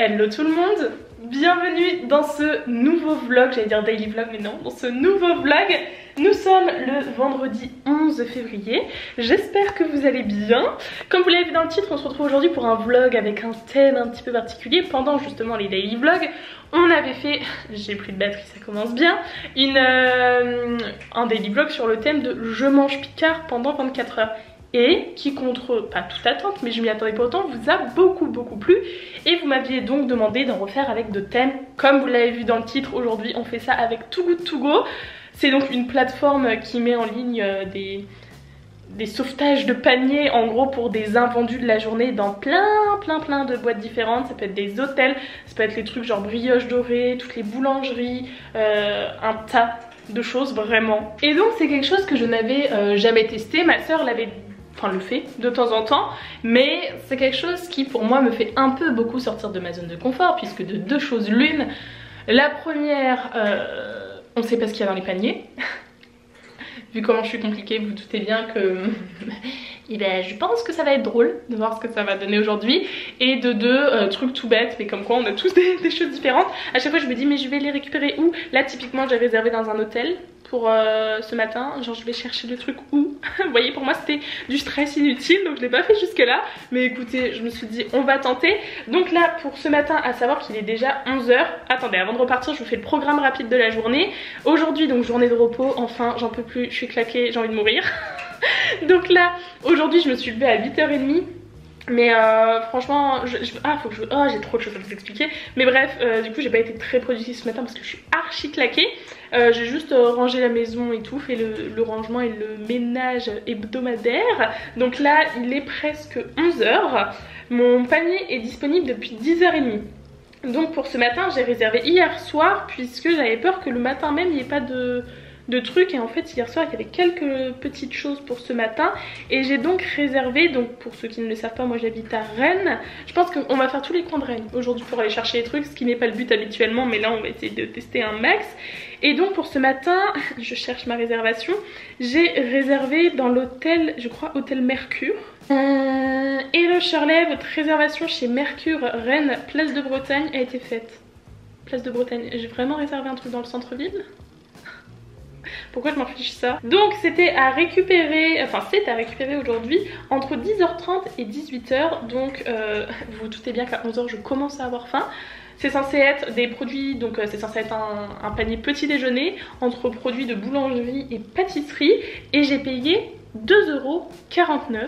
Hello tout le monde Bienvenue dans ce nouveau vlog, j'allais dire daily vlog mais non, dans ce nouveau vlog. Nous sommes le vendredi 11 février, j'espère que vous allez bien. Comme vous l'avez vu dans le titre, on se retrouve aujourd'hui pour un vlog avec un thème un petit peu particulier. Pendant justement les daily vlogs, on avait fait, j'ai pris de batterie ça commence bien, euh, un daily vlog sur le thème de je mange picard pendant 24 heures et qui contre, pas toute attente mais je m'y attendais pas autant, vous a beaucoup beaucoup plu. Et vous m'aviez donc demandé d'en refaire avec de thèmes. Comme vous l'avez vu dans le titre aujourd'hui on fait ça avec Too Good To Go. C'est donc une plateforme qui met en ligne euh, des, des sauvetages de paniers en gros pour des invendus de la journée dans plein plein plein de boîtes différentes. Ça peut être des hôtels, ça peut être les trucs genre brioche dorée, toutes les boulangeries, euh, un tas de choses vraiment. Et donc c'est quelque chose que je n'avais euh, jamais testé. Ma soeur l'avait enfin le fait de temps en temps, mais c'est quelque chose qui pour moi me fait un peu beaucoup sortir de ma zone de confort, puisque de deux choses l'une, la première, euh, on sait pas ce qu'il y a dans les paniers, vu comment je suis compliquée, vous, doutez bien que et eh ben, je pense que ça va être drôle de voir ce que ça va donner aujourd'hui. Et de deux, euh, trucs tout bêtes, mais comme quoi on a tous des, choses différentes. À chaque fois je me dis mais je vais les récupérer où? Là typiquement j'ai réservé dans un hôtel pour euh, ce matin. Genre je vais chercher le truc où Vous voyez pour moi c'était du stress inutile donc je l'ai pas fait jusque là. Mais écoutez je me suis dit on va tenter. Donc là pour ce matin à savoir qu'il est déjà 11h. Attendez avant de repartir je vous fais le programme rapide de la journée. Aujourd'hui donc journée de repos. Enfin j'en peux plus, je suis claquée, j'ai envie de mourir. Donc là, aujourd'hui, je me suis levée à 8h30. Mais euh, franchement, ah faut que je, oh, j'ai trop de choses à vous expliquer. Mais bref, euh, du coup j'ai pas été très productive ce matin parce que je suis archi claquée. Euh, j'ai juste rangé la maison et tout, fait le, rangement et le ménage hebdomadaire. Donc là, il est presque 11h. Mon panier est disponible depuis 10h30. Donc pour ce matin, j'ai réservé hier soir puisque j'avais peur que le matin même il n'y ait pas de de trucs. Et en fait hier soir il y avait quelques petites choses pour ce matin. Et j'ai donc réservé, donc pour ceux qui ne le savent pas moi j'habite à Rennes, je pense qu'on va faire tous les coins de Rennes aujourd'hui pour aller chercher les trucs, ce qui n'est pas le but habituellement mais là on va essayer de tester un max. Et donc pour ce matin, je cherche ma réservation, j'ai réservé dans l'hôtel, je crois hôtel Mercure. Euh, Hello Shirley, votre réservation chez Mercure Rennes, place de Bretagne a été faite. Place de Bretagne, j'ai vraiment réservé un truc dans le centre-ville pourquoi je m'en fiche ça? Donc c'était à récupérer, enfin c'est à récupérer aujourd'hui entre 10h30 et 18h. Donc euh, vous vous doutez bien qu'à 11h je commence à avoir faim. C'est censé être des produits, donc euh, c'est censé être un, panier petit déjeuner entre produits de boulangerie et pâtisserie. Et j'ai payé 2,49€.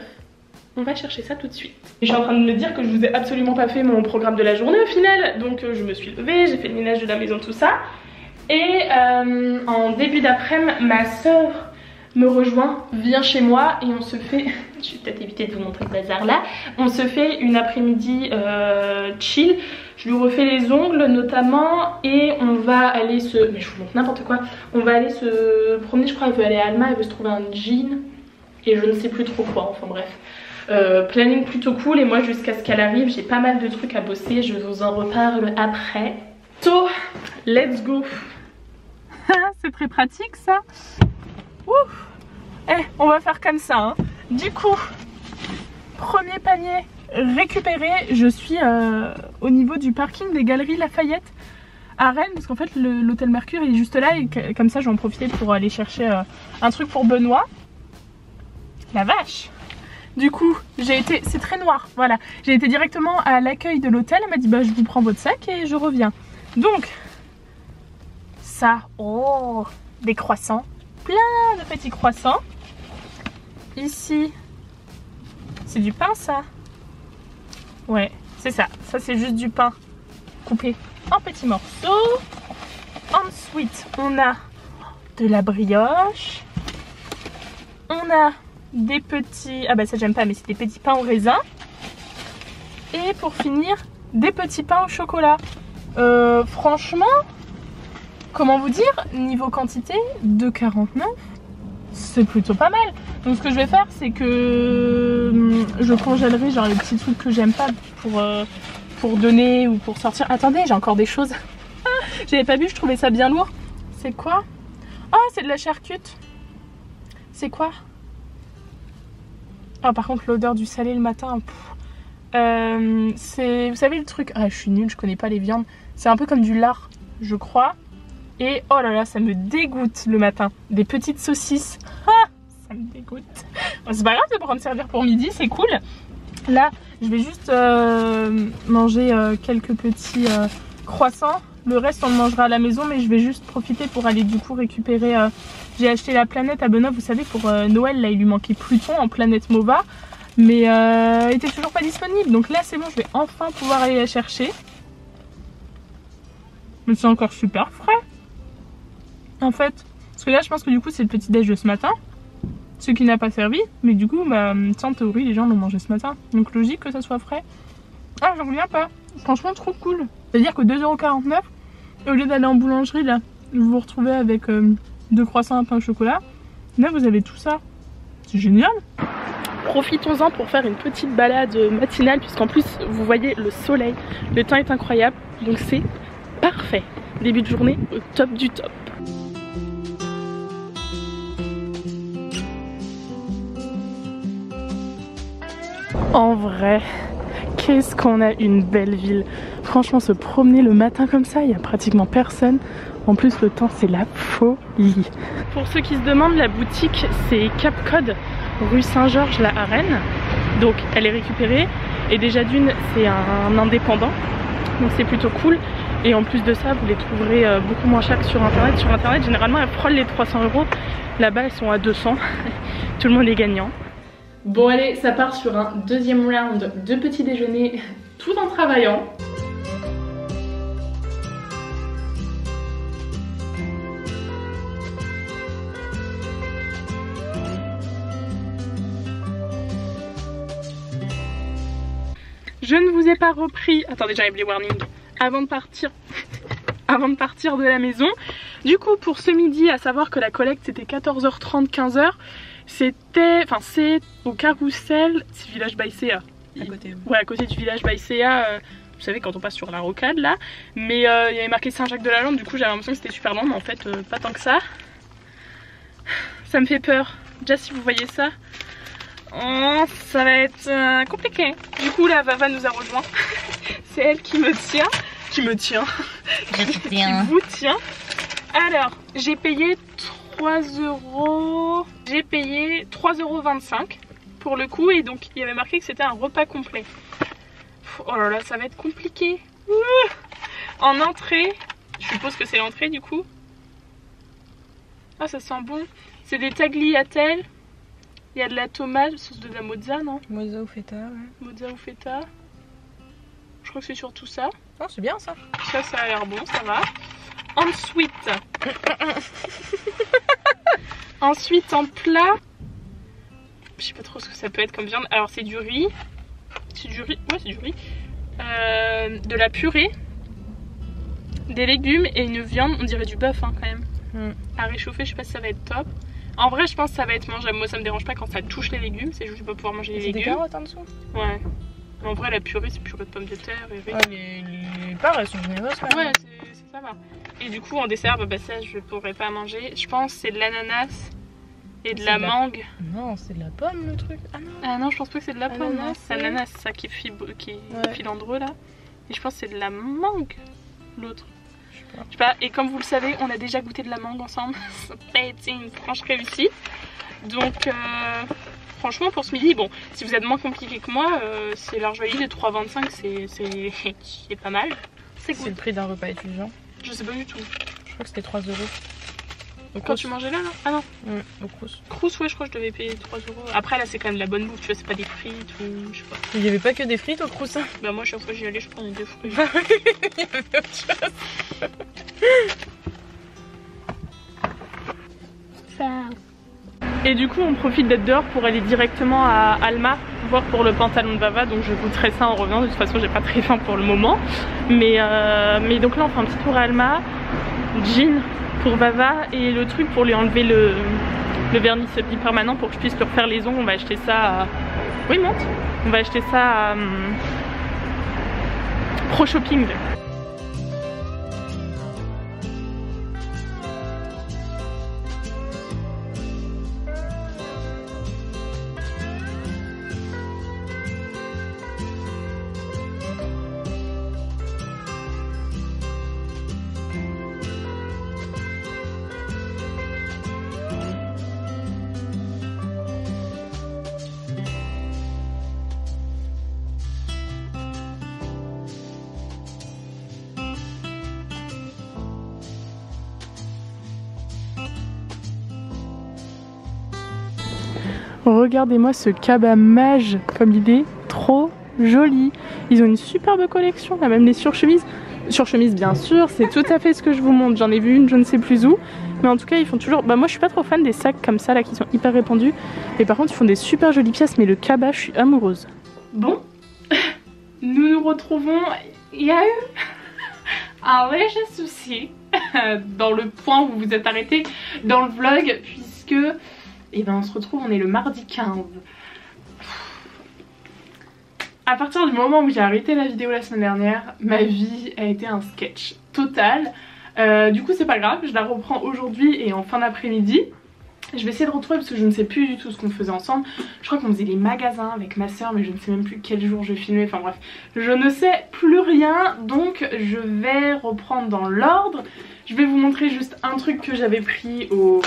On va chercher ça tout de suite. je suis en train de me dire que je vous ai absolument pas fait mon programme de la journée au final. Donc euh, je me suis levée, j'ai fait le ménage de la maison, tout ça. Et euh, en début d'après-midi, ma soeur me rejoint, vient chez moi et on se fait, je vais peut-être éviter de vous montrer le bazar là, on se fait une après-midi euh, chill, je lui refais les ongles notamment et on va aller se, mais je vous montre n'importe quoi, on va aller se promener, je crois elle veut aller à Alma, elle veut se trouver un jean et je ne sais plus trop quoi, enfin bref. Euh, planning plutôt cool et moi jusqu'à ce qu'elle arrive j'ai pas mal de trucs à bosser, je vous en reparle après. So, let's go c'est très pratique ça. Ouf. Eh, on va faire comme ça. Hein. Du coup, premier panier récupéré. Je suis euh, au niveau du parking des Galeries Lafayette à Rennes parce qu'en fait l'hôtel Mercure est juste là et comme ça j'en profiter pour aller chercher euh, un truc pour Benoît. La vache du coup, j'ai été, c'est très noir, voilà. J'ai été directement à l'accueil de l'hôtel, elle m'a dit bah je vous prends votre sac et je reviens. Donc, oh, des croissants, plein de petits croissants. Ici, c'est du pain ça Ouais, c'est ça. Ça c'est juste du pain coupé en petits morceaux. Ensuite, on a de la brioche. On a des petits... Ah bah ça j'aime pas, mais c'est des petits pains au raisin. Et pour finir, des petits pains au chocolat. Euh, franchement, comment vous dire, niveau quantité, 2,49 c'est plutôt pas mal. Donc ce que je vais faire, c'est que hum, je congèlerai genre les petits trucs que j'aime pas pour, euh, donner ou pour sortir. Attendez, j'ai encore des choses. J'avais pas vu, je trouvais ça bien lourd. C'est quoi? Ah, c'est de la charcute. C'est quoi? Ah, par contre, l'odeur du salé le matin, Euh, c'est, vous savez le truc, ah, je suis nulle, je connais pas les viandes. C'est un peu comme du lard, je crois. Et oh là là, ça me dégoûte le matin. Des petites saucisses. Ah, ça me dégoûte. c'est pas grave de prendre servir pour midi, c'est cool. Là, je vais juste euh, manger euh, quelques petits euh, croissants. Le reste, on le mangera à la maison, mais je vais juste profiter pour aller du coup récupérer. J'ai acheté la planète à Benoît, vous savez, pour Noël. Là, il lui manquait Pluton en planète Mova. Mais il était toujours pas disponible. Donc là, c'est bon, je vais enfin pouvoir aller la chercher. Mais c'est encore super frais. En fait, parce que là, je pense que du coup, c'est le petit déj de ce matin. Ce qui n'a pas servi, mais du coup, bah, théorie, les gens l'ont mangé ce matin. Donc logique que ça soit frais. Ah, j'en reviens pas. Franchement, trop cool. C'est-à-dire que 2,49€, au lieu d'aller en boulangerie, là, vous vous retrouvez avec euh, deux croissants, un pain au chocolat. Là, vous avez tout ça. C'est génial. Profitons-en pour faire une petite balade matinale, puisqu'en plus, vous voyez le soleil. Le temps est incroyable, donc c'est parfait. Début de journée au top du top. En vrai, qu'est-ce qu'on a une belle ville. Franchement, se promener le matin comme ça, il n'y a pratiquement personne. En plus, le temps, c'est la folie. Pour ceux qui se demandent, la boutique, c'est Cap Code, rue Saint-Georges, la Arène. Donc, elle est récupérée. Et déjà d'une, c'est un indépendant. Donc, c'est plutôt cool. Et en plus de ça, vous les trouverez euh, beaucoup moins chers sur internet. Sur internet, généralement, elles frôlent les 300 euros. Là-bas, elles sont à 200. Tout le monde est gagnant. Bon allez, ça part sur un deuxième round de petit déjeuner tout en travaillant. Je ne vous ai pas repris... Attendez, j'arrive les warnings. Avant de partir... avant de partir de la maison. Du coup, pour ce midi, à savoir que la collecte c'était 14h30, 15h, c'était, enfin c'est au Carrousel, c'est village Baïséa. À côté. Ouais, à côté du village Baïséa. Euh, vous savez quand on passe sur la rocade là. Mais euh, il y avait marqué Saint-Jacques-de-la-Lande, du coup j'avais l'impression que c'était super long, mais en fait euh, pas tant que ça. Ça me fait peur. Déjà si vous voyez ça, oh, ça va être compliqué. Du coup la Vava nous a rejoint. c'est elle qui me tient. Qui me tient. Tiens. qui vous tient. Alors, j'ai payé 3 euros. J'ai payé 3,25 euros pour le coup et donc il y avait marqué que c'était un repas complet. Oh là là, ça va être compliqué. En entrée, je suppose que c'est l'entrée du coup. Ah, ça sent bon. C'est des tagliatelles. Il y a de la tomate, sauce de la mozza, non? Mozza ou feta, ouais. Mozza ou feta. Je crois que c'est surtout ça. Oh, c'est bien ça. Ça, ça a l'air bon, ça va. Ensuite, ensuite en plat, je sais pas trop ce que ça peut être comme viande. Alors c'est du riz, c'est du riz, ouais c'est du riz, euh, de la purée, des légumes et une viande, on dirait du bœuf hein, quand même, mm. à réchauffer. Je sais pas si ça va être top. En vrai, je pense que ça va être mangeable. Moi, ça me dérange pas quand ça touche les légumes. C'est juste que je vais pas pouvoir manger les légumes. des carottes en dessous Ouais. En vrai, la purée, c'est purée de pommes de terre et riz. Ouais, les, les parts, elles sont généreuses quand même. Ouais, ça va. Et du coup, en dessert, bah, bah, ça, je pourrais pas manger. Je pense c'est de l'ananas et de la, mangue. Non, c'est de la pomme le truc. Ah non, ah, non je pense pas que c'est de la pomme. C'est l'ananas, ça qui est, qui filandreux là. Et je pense que c'est de la mangue, l'autre. Je sais pas. Et comme vous le savez, on a déjà goûté de la mangue ensemble. ça a été une franche réussite. Donc, euh, franchement, pour ce midi, bon, si vous êtes moins compliqué que moi, euh, c'est large valide de 3,25, c'est pas mal. C'est le prix d'un repas étudiant Je sais pas du tout. Je crois que c'était 3 euros. Quand tu mangeais là, là Ah non mmh, Au Crous. Crous, ouais, je crois que je devais payer 3 euros. Après, là, c'est quand même de la bonne bouffe, tu vois, c'est pas des frites ou je sais pas. Il y avait pas que des frites au Crous hein Bah, moi, chaque fois que j'y allais, je prenais des fruits. Il y avait autre chose. Et du coup, on profite d'être dehors pour aller directement à Alma voir pour le pantalon de Vava. Donc, je goûterai ça en revenant. De toute façon, j'ai pas très faim pour le moment. Mais, euh, mais donc là, on fait un petit tour à Alma. Jean pour Vava et le truc pour lui enlever le, le vernis permanent pour que je puisse lui refaire les ongles. On va acheter ça à... Oui, monte On va acheter ça à hum, Pro Shopping. Regardez-moi ce cabas mage comme il est trop joli. Ils ont une superbe collection, là même les surchemises. Surchemises bien sûr, c'est tout à fait ce que je vous montre. J'en ai vu une, je ne sais plus où. Mais en tout cas, ils font toujours. Bah, moi, je suis pas trop fan des sacs comme ça là qui sont hyper répandus. Mais par contre, ils font des super jolies pièces. Mais le cabas, je suis amoureuse. Bon, nous nous retrouvons. Il y a eu un léger souci dans le point où vous vous êtes arrêté dans le vlog, puisque. Et eh ben, on se retrouve, on est le mardi 15. À partir du moment où j'ai arrêté la vidéo la semaine dernière, ma vie a été un sketch total. Euh, du coup c'est pas grave, je la reprends aujourd'hui et en fin d'après-midi. Je vais essayer de retrouver parce que je ne sais plus du tout ce qu'on faisait ensemble. Je crois qu'on faisait les magasins avec ma soeur mais je ne sais même plus quel jour je filmais. Enfin bref, je ne sais plus rien donc je vais reprendre dans l'ordre. Je vais vous montrer juste un truc que j'avais pris au,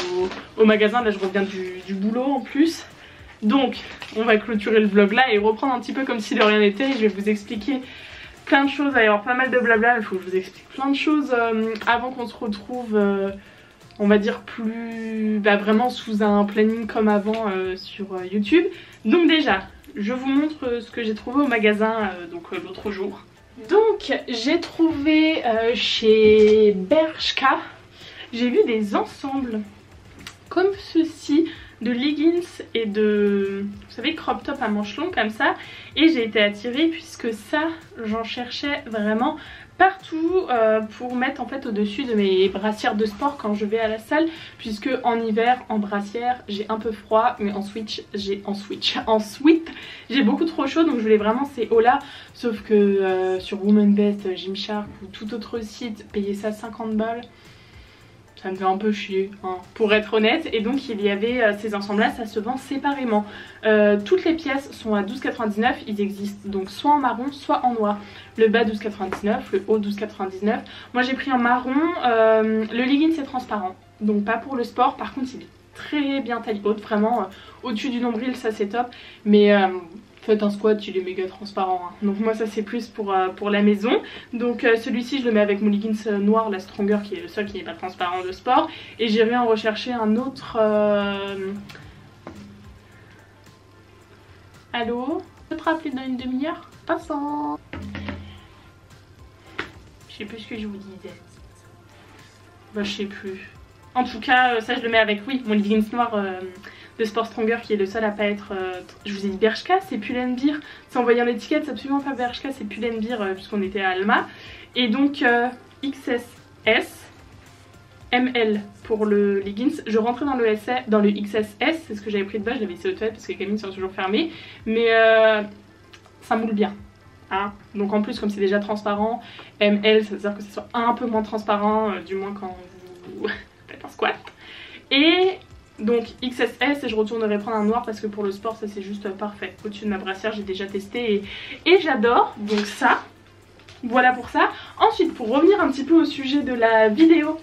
magasin. Là je reviens du, boulot en plus. Donc on va clôturer le vlog là et reprendre un petit peu comme si de rien n'était. Je vais vous expliquer plein de choses, il va y avoir pas mal de blabla, il faut que je vous explique plein de choses euh, avant qu'on se retrouve, euh, on va dire plus, bah, vraiment sous un planning comme avant euh, sur YouTube. Donc déjà, je vous montre ce que j'ai trouvé au magasin donc l'autre jour. Donc j'ai trouvé chez Bershka, j'ai vu des ensembles. Comme ceci de leggings et de, vous savez, crop top à manches longues comme ça. Et j'ai été attirée puisque ça, j'en cherchais vraiment partout euh, pour mettre en fait au dessus de mes brassières de sport quand je vais à la salle. Puisque en hiver en brassière j'ai un peu froid mais en switch j'ai en switch en sweat j'ai beaucoup trop chaud. Donc je voulais vraiment ces hauts sauf que euh, sur Woman Best, Gymshark ou tout autre site payer ça 50 balles ça me fait un peu chier hein, pour être honnête. Et donc il y avait euh, ces ensembles là ça se vend séparément. Euh, toutes les pièces sont à 12,99 ils existent donc soit en marron soit en noir. Le bas 12,99 le haut 12,99 moi j'ai pris en marron euh, le legging c'est transparent. Donc pas pour le sport. Par contre il est très bien taille haute. Vraiment au-dessus du nombril ça c'est top. Mais faites un squat, il est méga transparent. Hein. Donc moi ça c'est plus pour, euh, pour la maison. Donc euh, celui-ci je le mets avec mon leggings euh, noir, la Stronger qui est le seul qui n'est pas transparent de sport. Et j'irai en rechercher un autre... Allô Je peux te rappeler dans une demi-heure Passant Je sais plus ce que je vous disais. Bah je sais plus. En tout cas ça je le mets avec, oui, mon leggings noir Sport Stronger qui est le seul à pas être... Euh, je vous ai dit Bershka, c'est Pull&Bear. C'est envoyé en étiquette, c'est absolument pas Bershka, c'est Pull&Bear euh, puisqu'on était à Alma. Et donc euh, XSS, ML pour le leggings. Je rentrais dans le, dans le XSS, c'est ce que j'avais pris de base, je l'avais laissé au toilette parce que les cabines sont toujours fermées. Mais ça moule bien. Hein. donc en plus comme c'est déjà transparent, ML ça veut dire que ce soit un peu moins transparent, du moins quand vous faites un squat. Et donc XSS et je retournerai prendre un noir parce que pour le sport ça c'est juste parfait. Au-dessus de ma brassière j'ai déjà testé et, j'adore. Donc ça, voilà pour ça. Ensuite pour revenir un petit peu au sujet de la vidéo,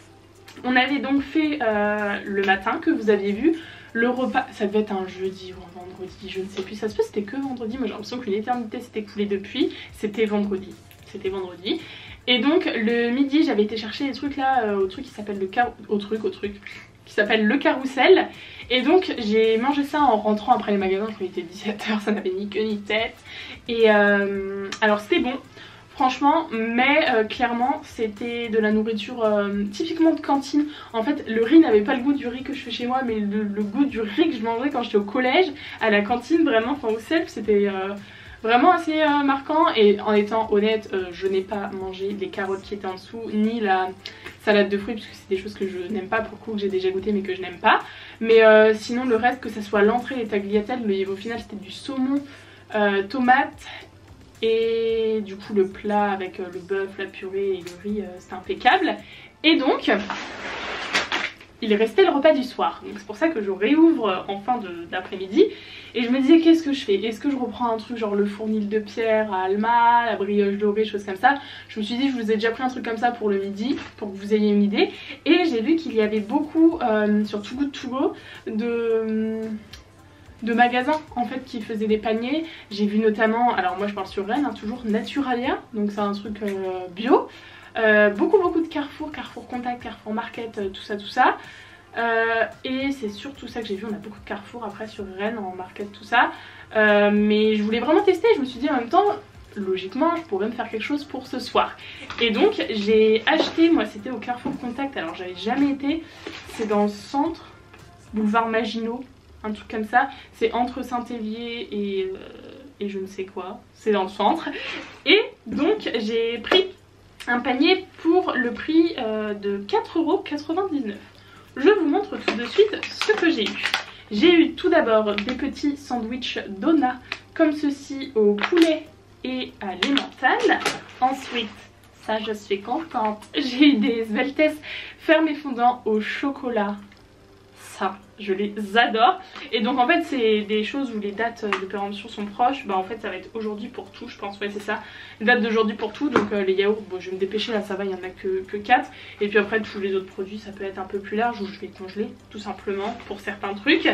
on avait donc fait euh, le matin que vous aviez vu. Le repas, ça devait être un jeudi ou un vendredi, je ne sais plus. Ça se peut c'était que vendredi, moi j'ai l'impression qu'une éternité s'était coulée depuis. C'était vendredi, c'était vendredi. Et donc le midi j'avais été chercher des trucs là euh, au truc qui s'appelle le car... au truc, au truc qui s'appelle Le Carrousel. Et donc j'ai mangé ça en rentrant après les magasins quand il était 17h, ça n'avait ni queue ni tête. Et euh, alors c'était bon, franchement, mais euh, clairement c'était de la nourriture euh, typiquement de cantine. En fait le riz n'avait pas le goût du riz que je fais chez moi, mais le, goût du riz que je mangeais quand j'étais au collège, à la cantine vraiment, enfin au self, c'était vraiment assez euh, marquant. Et en étant honnête euh, je n'ai pas mangé les carottes qui étaient en dessous ni la salade de fruits puisque c'est des choses que je n'aime pas pour coup que j'ai déjà goûté mais que je n'aime pas. Mais euh, sinon le reste que ce soit l'entrée les tagliatelles mais au final c'était du saumon tomate et du coup le plat avec le bœuf, la purée et le riz c'était impeccable. Et donc il est resté le repas du soir. Donc c'est pour ça que je réouvre en fin d'après-midi. Et je me disais qu'est-ce que je fais? Est-ce que je reprends un truc genre le fournil de pierre à Alma, la brioche dorée, choses comme ça? Je me suis dit je vous ai déjà pris un truc comme ça pour le midi, pour que vous ayez une idée. Et j'ai vu qu'il y avait beaucoup euh, sur Too Good To de de magasins en fait qui faisaient des paniers. J'ai vu notamment, alors moi je parle sur Rennes, hein, toujours Naturalia, donc c'est un truc euh, bio. Euh, beaucoup beaucoup de Carrefour, Carrefour Contact, Carrefour Market, tout ça tout ça. Euh, et c'est surtout ça que j'ai vu, on a beaucoup de Carrefour après sur Rennes en market tout ça. Euh, mais je voulais vraiment tester, je me suis dit en même temps, logiquement je pourrais me faire quelque chose pour ce soir. Et donc j'ai acheté, moi c'était au Carrefour Contact, alors j'avais jamais été, c'est dans le centre, boulevard Maginot, un truc comme ça. C'est entre Saint-Élier et, euh, et je ne sais quoi, c'est dans le centre. Et donc j'ai pris un panier pour le prix euh, de 4,99€. Je vous montre tout de suite ce que j'ai eu. J'ai eu tout d'abord des petits sandwichs Donna comme ceci au poulet et à l'emmental. Ensuite, ça je suis contente, j'ai eu des Sveltes fermés fondants au chocolat je les adore. Et donc en fait c'est des choses où les dates de péremption sont proches, bah en fait ça va être aujourd'hui pour tout je pense, ouais c'est ça, date d'aujourd'hui pour tout, donc euh, les yaourts, bon je vais me dépêcher là ça va, il y en a que, que 4, et puis après tous les autres produits ça peut être un peu plus large ou je vais congeler tout simplement pour certains trucs.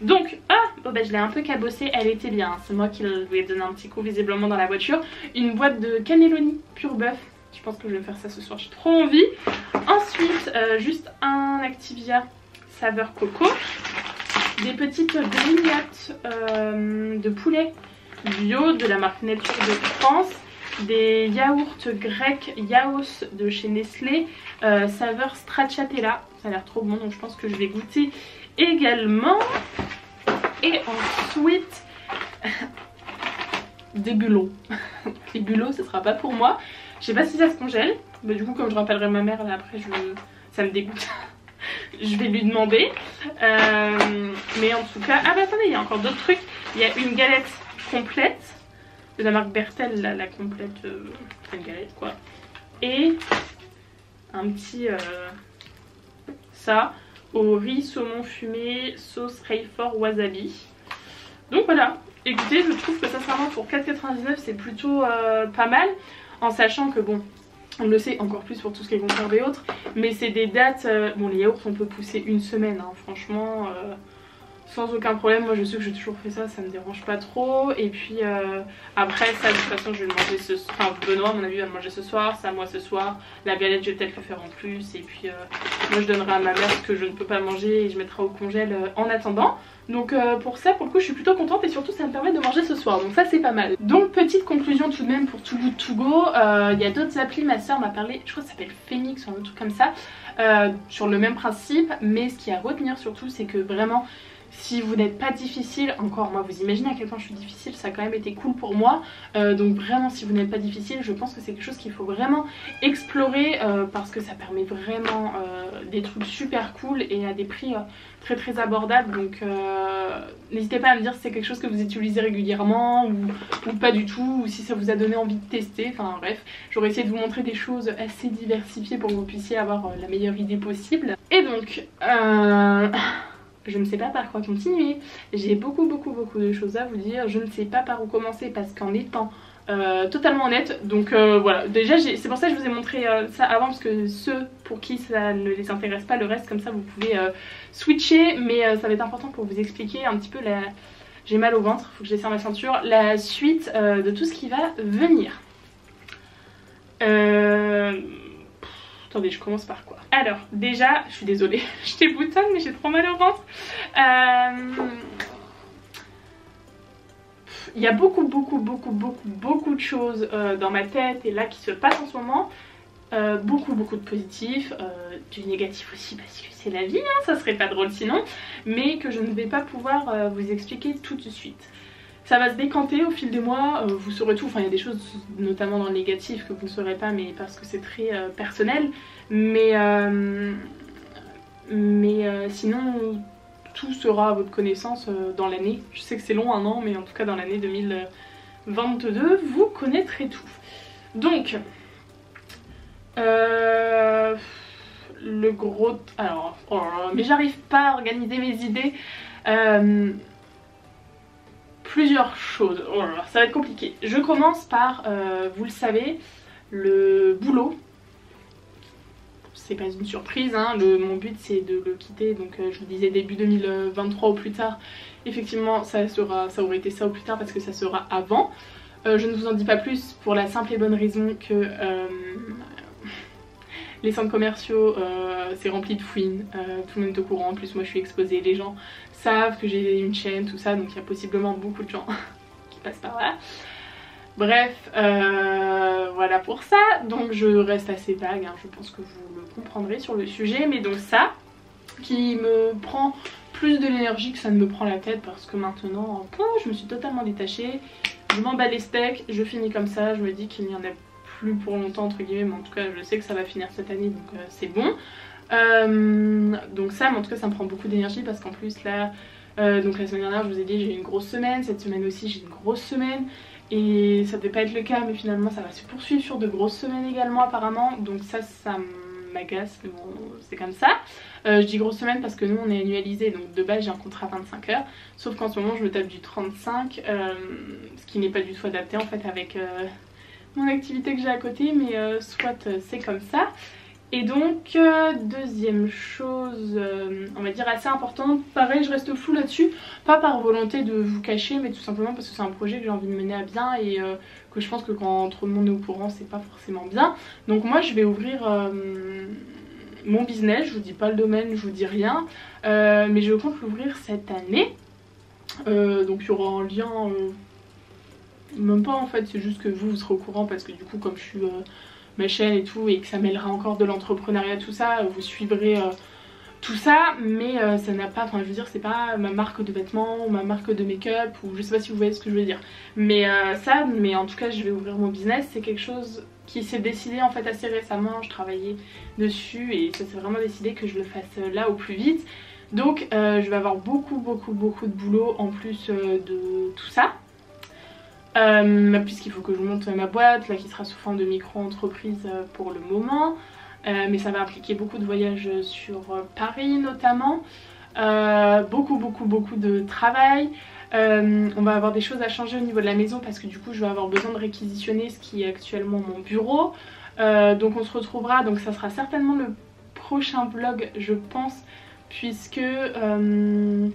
Donc, ah, bon bah je l'ai un peu cabossée, elle était bien, c'est moi qui lui ai donné un petit coup visiblement dans la voiture, une boîte de cannelloni pur bœuf, je pense que je vais faire ça ce soir, j'ai trop envie. Ensuite, euh, juste un Activia saveur coco. Des petites grignottes euh, de poulet bio de la marque Nature de France. Des yaourts grecs Yaos de chez Nestlé, euh, saveur stracciatella. Ça a l'air trop bon donc je pense que je vais goûter également. Et ensuite, des bulots. Les bulots ce sera pas pour moi. Je sais pas si ça se congèle. Mais du coup comme je rappellerai ma mère là après ça me dégoûte. je vais lui demander. Euh, mais en tout cas, ah bah attendez, il y a encore d'autres trucs. Il y a une galette complète de la marque Bertel, la, complète, euh, une galette quoi. Et un petit euh, ça au riz saumon fumé sauce Rayford wasabi. Donc voilà, écoutez, je trouve que sincèrement pour 4,99 c'est plutôt pas mal. En sachant que bon, on le sait encore plus pour tout ce qui est conservé et autres. Mais c'est des dates... Euh, bon, les yaourts, on peut pousser une semaine, hein, franchement. Euh, sans aucun problème. Moi, je sais que j'ai toujours fait ça, ça me dérange pas trop. Et puis, euh, après, ça, de toute façon, je vais le manger ce soir. Enfin, Benoît, à mon avis, va le manger ce soir. Ça, moi, ce soir. La galette, je vais peut-être le faire en plus. Et puis, moi, je donnerai à ma mère ce que je ne peux pas manger et je mettrai au congèle en attendant. Donc euh, pour ça, pour le coup, je suis plutôt contente et surtout ça me permet de manger ce soir. Donc ça, c'est pas mal. Donc petite conclusion tout de même pour Good To Go. Euh, il y a d'autres applis, ma soeur m'a parlé, je crois que ça s'appelle Phoenix ou un truc comme ça, euh, sur le même principe. Mais ce qui a à retenir surtout, c'est que vraiment si vous n'êtes pas difficile, encore moi vous imaginez à quel point je suis difficile, ça a quand même été cool pour moi. Euh, donc vraiment si vous n'êtes pas difficile, je pense que c'est quelque chose qu'il faut vraiment explorer euh, parce que ça permet vraiment euh, des trucs super cool et à des prix très très abordables. Donc n'hésitez pas à me dire si c'est quelque chose que vous utilisez régulièrement ou, pas du tout, ou si ça vous a donné envie de tester. Enfin bref, j'aurais essayé de vous montrer des choses assez diversifiées pour que vous puissiez avoir la meilleure idée possible. Et donc... Je ne sais pas par quoi continuer. J'ai beaucoup beaucoup beaucoup de choses à vous dire. Je ne sais pas par où commencer parce qu'en étant euh, totalement honnête, donc euh, voilà, déjà c'est pour ça que je vous ai montré euh, ça avant parce que ceux pour qui ça ne les intéresse pas, le reste comme ça vous pouvez switcher mais ça va être important pour vous expliquer un petit peu la... J'ai mal au ventre, faut que je desserre ma ceinture, la suite de tout ce qui va venir. Euh Attendez, je commence par quoi? Alors, déjà, je suis désolée, je t'éboutonne, mais j'ai trop mal au ventre. Euh, il y a beaucoup, beaucoup, beaucoup, beaucoup, beaucoup de choses euh, dans ma tête et là qui se passent en ce moment. Euh, beaucoup, beaucoup de positifs, du négatif aussi parce que c'est la vie, hein, ça serait pas drôle sinon, mais que je ne vais pas pouvoir vous expliquer tout de suite. Ça va se décanter au fil des mois, euh, vous saurez tout, enfin il y a des choses notamment dans le négatif que vous ne saurez pas mais parce que c'est très euh, personnel. Mais, euh, mais sinon tout sera à votre connaissance dans l'année. Je sais que c'est long un an mais en tout cas dans l'année 2022 vous connaîtrez tout. Donc le gros... Alors, oh mais j'arrive pas à organiser mes idées plusieurs choses. Oh ça va être compliqué. Je commence par, euh, vous le savez, le boulot. C'est pas une surprise, hein. mon but c'est de le quitter, donc euh, je vous disais début 2023 ou plus tard. Effectivement, ça, sera, ça aurait été ça au plus tard parce que ça sera avant. Euh, je ne vous en dis pas plus pour la simple et bonne raison que les centres commerciaux, euh, c'est rempli de fouines, euh, tout le monde est au courant, en plus moi je suis exposée, les gens savent que j'ai une chaîne, tout ça, donc il y a possiblement beaucoup de gens qui passent par là. Bref, euh, voilà pour ça, donc je reste assez vague, hein. je pense que vous le comprendrez sur le sujet, mais donc ça, qui me prend plus de l'énergie que ça ne me prend la tête, parce que maintenant, je me suis totalement détachée, je m'en bats les steaks, je finis comme ça, je me dis qu'il n'y en a plus pour longtemps entre guillemets, mais en tout cas je sais que ça va finir cette année, donc euh, c'est bon. Euh, donc ça, mais en tout cas ça me prend beaucoup d'énergie, parce qu'en plus là, euh, donc la semaine dernière je vous ai dit j'ai eu une grosse semaine, cette semaine aussi j'ai une grosse semaine, et ça devait pas être le cas, mais finalement ça va se poursuivre sur de grosses semaines également apparemment, donc ça, ça m'agace, mais bon, c'est comme ça. Je dis grosse semaine parce que nous on est annualisé, donc de base j'ai un contrat 25 heures, sauf qu'en ce moment je me tape du 35, euh, ce qui n'est pas du tout adapté en fait avec mon activité que j'ai à côté, mais soit c'est comme ça. Et donc, deuxième chose, on va dire assez importante, pareil je reste flou là-dessus, pas par volonté de vous cacher, mais tout simplement parce que c'est un projet que j'ai envie de mener à bien et que je pense que quand trop le monde est au courant c'est pas forcément bien. Donc moi je vais ouvrir mon business, je vous dis pas le domaine, je vous dis rien, euh, mais je compte l'ouvrir cette année. Euh, donc il y aura un lien, euh, même pas en fait, c'est juste que vous, vous serez au courant parce que du coup comme je suis ma chaîne et tout et que ça mêlera encore de l'entrepreneuriat tout ça, vous suivrez tout ça, mais ça n'a pas, enfin je veux dire c'est pas ma marque de vêtements ou ma marque de make-up ou je sais pas si vous voyez ce que je veux dire. Mais ça, mais en tout cas je vais ouvrir mon business, c'est quelque chose qui s'est décidé en fait assez récemment, je travaillais dessus et ça s'est vraiment décidé que je le fasse là au plus vite. Donc euh, je vais avoir beaucoup beaucoup beaucoup de boulot en plus euh, de tout ça. Euh, puisqu'il faut que je monte ma boîte là qui sera sous forme de micro-entreprise pour le moment. mais ça va impliquer beaucoup de voyages sur Paris notamment. beaucoup beaucoup beaucoup de travail. Euh, on va avoir des choses à changer au niveau de la maison parce que du coup je vais avoir besoin de réquisitionner ce qui est actuellement mon bureau. Euh, donc on se retrouvera, donc ça sera certainement le prochain vlog je pense puisque euh,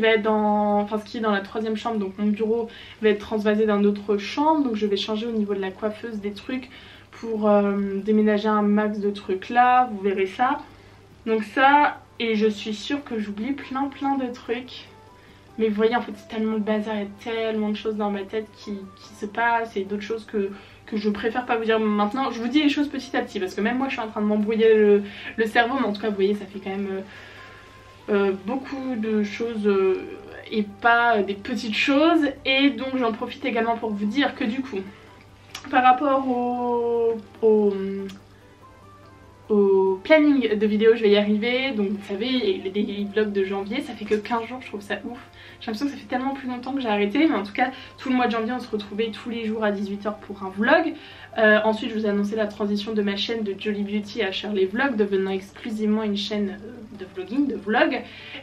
va être dans enfin ce qui est dans la troisième chambre donc mon bureau va être transvasé dans autre chambre donc je vais changer au niveau de la coiffeuse des trucs pour déménager un max de trucs là vous verrez ça donc ça et je suis sûre que j'oublie plein plein de trucs mais vous voyez en fait c'est tellement de bazar, a tellement de choses dans ma tête qui, se passent et d'autres choses que, que je préfère pas vous dire maintenant. Je vous dis les choses petit à petit parce que même moi je suis en train de m'embrouiller le, cerveau mais en tout cas vous voyez ça fait quand même euh, euh, beaucoup de choses euh, et pas des petites choses. Et donc j'en profite également pour vous dire que du coup par rapport au, au au planning de vidéos je vais y arriver donc vous savez les daily vlogs de janvier ça fait que 15 jours je trouve ça ouf j'ai l'impression que ça fait tellement plus longtemps que j'ai arrêté mais en tout cas tout le mois de janvier on se retrouvait tous les jours à 18h pour un vlog. Euh, ensuite je vous ai annoncé la transition de ma chaîne de Jolly Beauty à Shirley Vlog devenant exclusivement une chaîne euh, de vlogging, de vlog.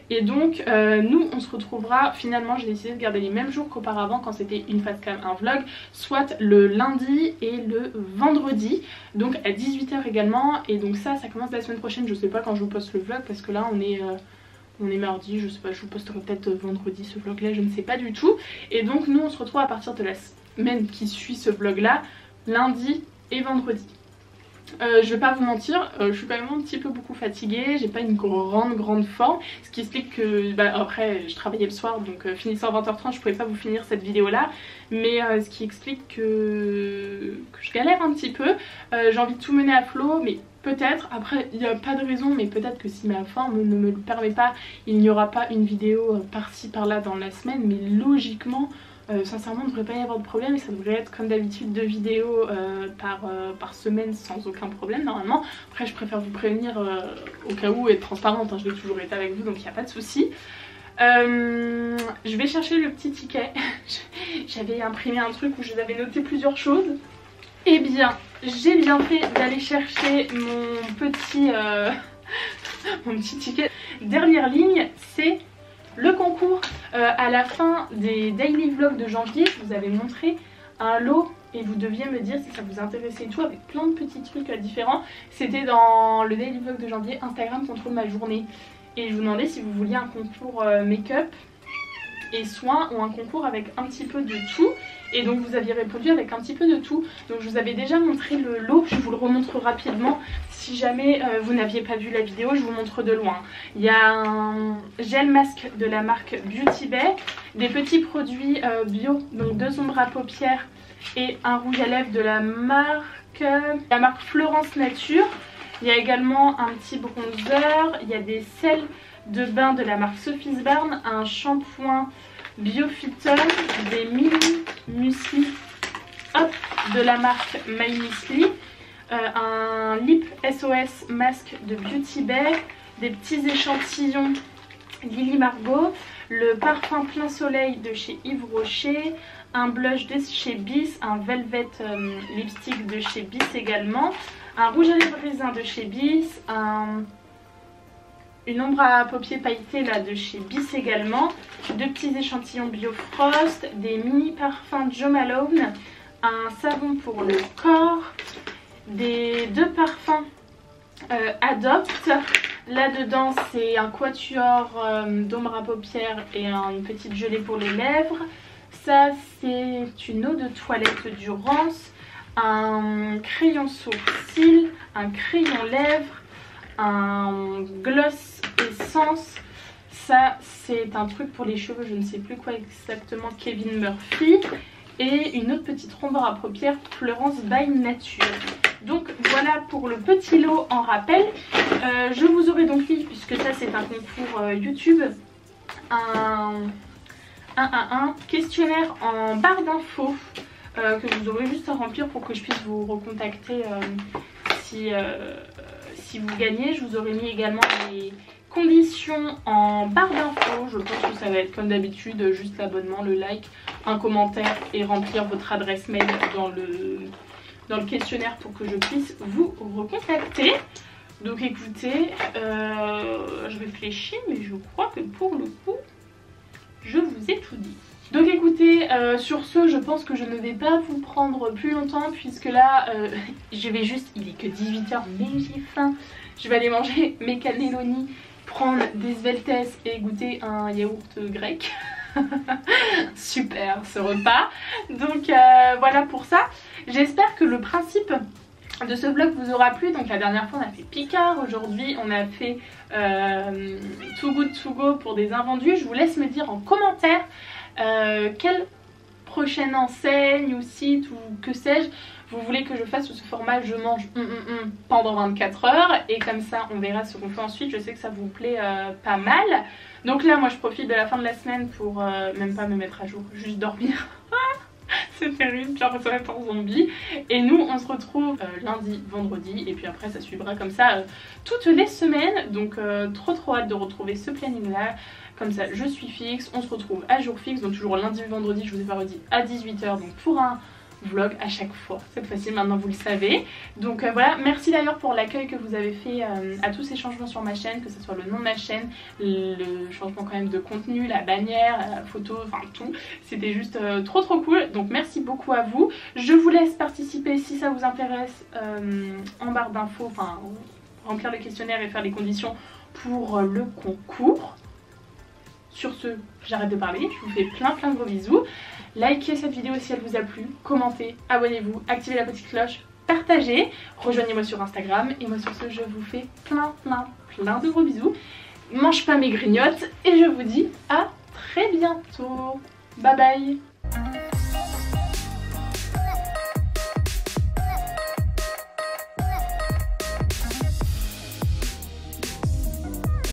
Et donc euh, nous on se retrouvera finalement j'ai décidé de garder les mêmes jours qu'auparavant quand c'était une face cam un vlog soit le lundi et le vendredi. Donc à 18h également. Et donc ça ça commence la semaine prochaine. Je sais pas quand je vous poste le vlog parce que là on est on est mardi, je sais pas, je vous posterai peut-être vendredi ce vlog là, je ne sais pas du tout. Et donc nous on se retrouve à partir de la semaine qui suit ce vlog là, lundi et vendredi. Euh, je vais pas vous mentir, euh, je suis quand même un petit peu beaucoup fatiguée, j'ai pas une grande grande forme, ce qui explique que bah, après je travaillais le soir donc euh, finissant à 20h30 je pouvais pas vous finir cette vidéo là, mais ce qui explique que, je galère un petit peu, j'ai envie de tout mener à flot mais peut-être, après il n'y a pas de raison mais peut-être que si ma forme ne me le permet pas, il n'y aura pas une vidéo par-ci par-là dans la semaine mais logiquement euh, sincèrement, il ne devrait pas y avoir de problème et ça devrait être comme d'habitude deux vidéos euh, par, euh, par, semaine sans aucun problème normalement. Après, je préfère vous prévenir au cas où être transparente, hein, je vais toujours être avec vous donc il n'y a pas de souci. je vais chercher le petit ticket. J'avais imprimé un truc où je avais noté plusieurs choses. Eh bien, j'ai bien fait d'aller chercher mon petit, mon petit ticket. Dernière ligne, c'est le concours, euh, à la fin des daily vlogs de janvier, je vous avais montré un lot et vous deviez me dire si ça vous intéressait et tout avec plein de petits trucs euh, différents. C'était dans le daily vlog de janvier, Instagram contrôle ma journée. Et je vous demandais si vous vouliez un concours euh, make-up. Et soins ont un concours avec un petit peu de tout. Et donc vous aviez répondu avec un petit peu de tout. Donc je vous avais déjà montré le lot, je vous le remontre rapidement. Si jamais euh, vous n'aviez pas vu la vidéo, je vous montre de loin. Il y a un gel masque de la marque Beauty Bay, des petits produits euh, bio, donc deux ombres à paupières et un rouge à lèvres de la marque, la marque Florence Nature. Il y a également un petit bronzer, il y a des sels de bain de la marque Sophie's Barn, un shampoing Biophyton, des mini muesli de la marque My euh, un lip SOS masque de Beauty Bay, des petits échantillons Lily Margot, le parfum plein soleil de chez Yves Rocher, un blush de chez Bis, un velvet euh, lipstick de chez Bis également, un rouge à lèvres raisin de chez Bis, un une ombre à paupières pailletée là de chez Bis également, deux petits échantillons Biofrost, des mini parfums Jo Malone, un savon pour le corps, des deux parfums euh, Adopt. Là dedans c'est un quatuor euh, d'ombre à paupières et une petite gelée pour les lèvres. Ça c'est une eau de toilette du Rance, un crayon sourcil, un crayon lèvres, un gloss Ça, c'est un truc pour les cheveux, je ne sais plus quoi exactement, Kevin Murphy. Et une autre petite rondeur à paupières, Florence by Nature. Donc voilà pour le petit lot en rappel. Euh, je vous aurais donc mis, puisque ça c'est un concours euh, YouTube, un, un, questionnaire en barre d'infos euh, que vous aurez juste à remplir pour que je puisse vous recontacter si si vous gagnez. Je vous aurais mis également les conditions en barre d'infos. Je pense que ça va être comme d'habitude, juste l'abonnement, le like, un commentaire et remplir votre adresse mail dans le, dans le questionnaire pour que je puisse vous recontacter. Donc écoutez, euh, je réfléchis mais je crois que pour le coup, je vous ai tout dit. Donc écoutez, euh, sur ce, je pense que je ne vais pas vous prendre plus longtemps puisque là, euh, je vais juste, il est que 18h mais j'ai faim. Je vais aller manger mes cannelloni, prendre des sveltes et goûter un yaourt grec. Super ce repas. Donc euh, voilà pour ça. J'espère que le principe de ce vlog vous aura plu. Donc la dernière fois on a fait Picard, aujourd'hui on a fait Too Good To Go pour des invendus. Je vous laisse me dire en commentaire euh, quelle prochaine enseigne ou site ou que sais-je vous voulez que je fasse ce format je mange hum, hum, hum pendant 24 heures et comme ça on verra ce qu'on fait ensuite je sais que ça vous plaît euh, pas mal donc là moi je profite de la fin de la semaine pour euh, même pas me mettre à jour juste dormir c'est terrible, genre ça va être zombie. Et nous, on se retrouve lundi, vendredi, et puis après ça suivra comme ça toutes les semaines. Donc trop trop hâte de retrouver ce planning là. Comme ça, je suis fixe. On se retrouve à jour fixe. Donc toujours lundi, vendredi, je vous ai pas redit, à 18h. Donc pour un vlog à chaque fois. Cette fois-ci, maintenant vous le savez. Donc euh, voilà, merci d'ailleurs pour l'accueil que vous avez fait euh, à tous ces changements sur ma chaîne, que ce soit le nom de ma chaîne, le changement quand même de contenu, la bannière, la photo, enfin tout. C'était juste euh, trop trop cool. Donc merci beaucoup à vous. Je vous laisse participer si ça vous intéresse en barre d'infos, enfin remplir le questionnaire et faire les conditions pour le concours. Sur ce, j'arrête de parler, je vous fais plein plein de gros bisous. Likez cette vidéo si elle vous a plu, commentez, abonnez-vous, activez la petite cloche, partagez, rejoignez-moi sur Instagram et moi sur ce, je vous fais plein plein plein de gros bisous. Mange pas mes grignotes et je vous dis à très bientôt. Bye bye